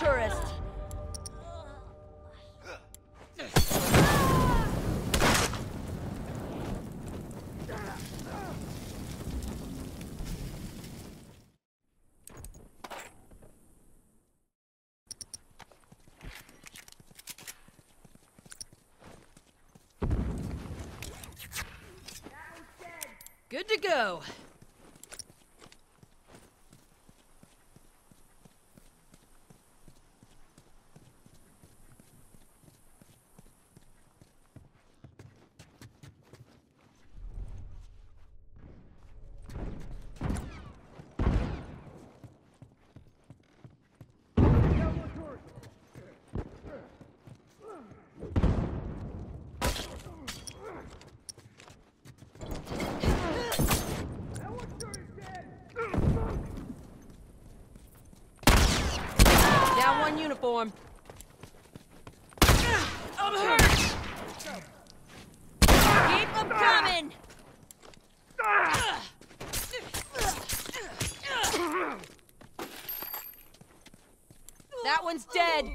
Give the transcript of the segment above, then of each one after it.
tourist. Good to go. One. I'm hurt! Keep them coming! That one's dead.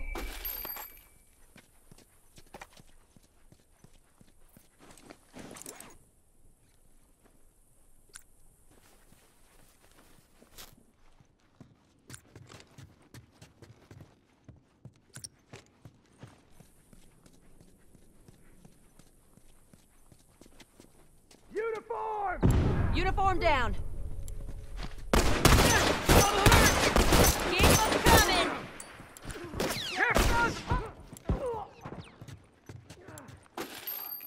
Uniform! Uniform down. Keep coming!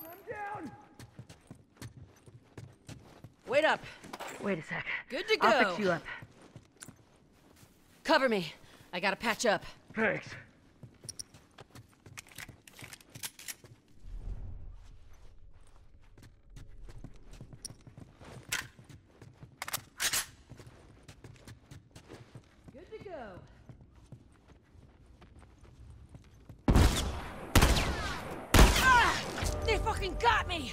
I'm down! Wait up. Wait a sec. Good to go. I'll fix you up. Cover me. I gotta patch up. Thanks. Good to go. Ah! They fucking got me!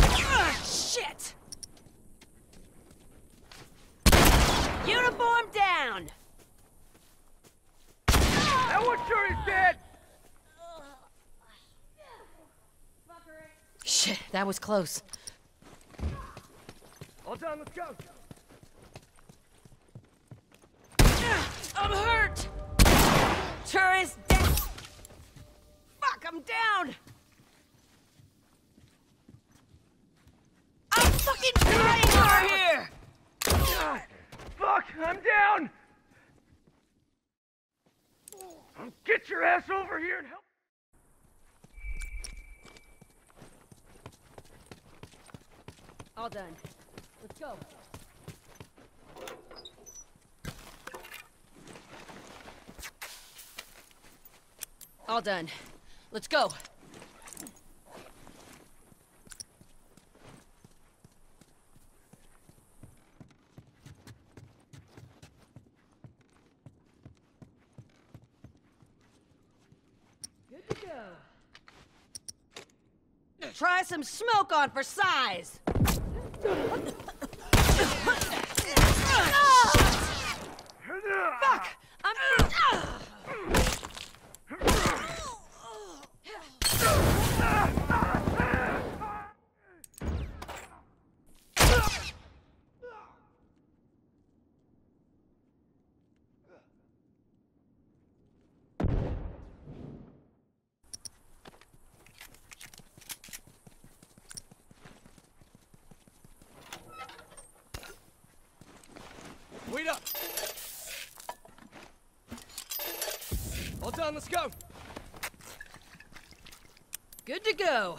Ah, shit! Uniform down! That one sure is dead! Shit, that was close. All done, let's go! I'm hurt! Tourist dead! Fuck, I'm down! I'm fucking dying over here! Fuck, I'm down! Get your ass over here and help! All done. Let's go. All done. Let's go. Try some smoke on for size. Fuck! I'm. Wait up! All let's go! Good to go.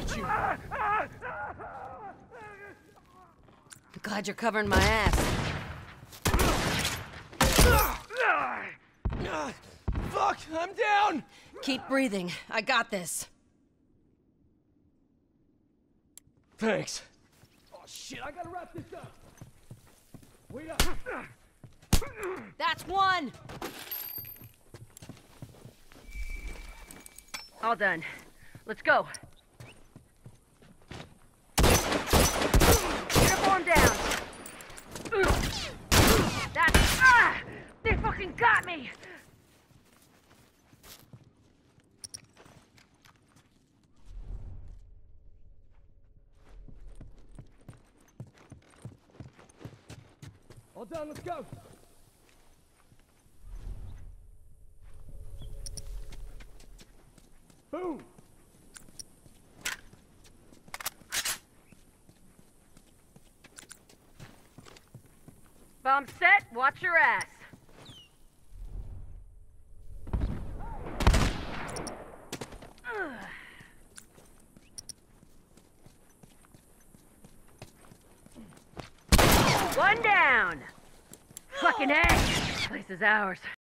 teach you. Glad you're covering my ass. Fuck, I'm down! Keep breathing. I got this. Thanks. Oh shit, I gotta wrap this up. Wait up. That's one! All done. Let's go. All done, let's go. Boom! Bomb set, watch your ass. One down. Fucking A. This place is ours.